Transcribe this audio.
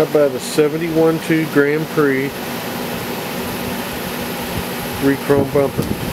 How about a 71.2 Grand Prix re-chrome bumper?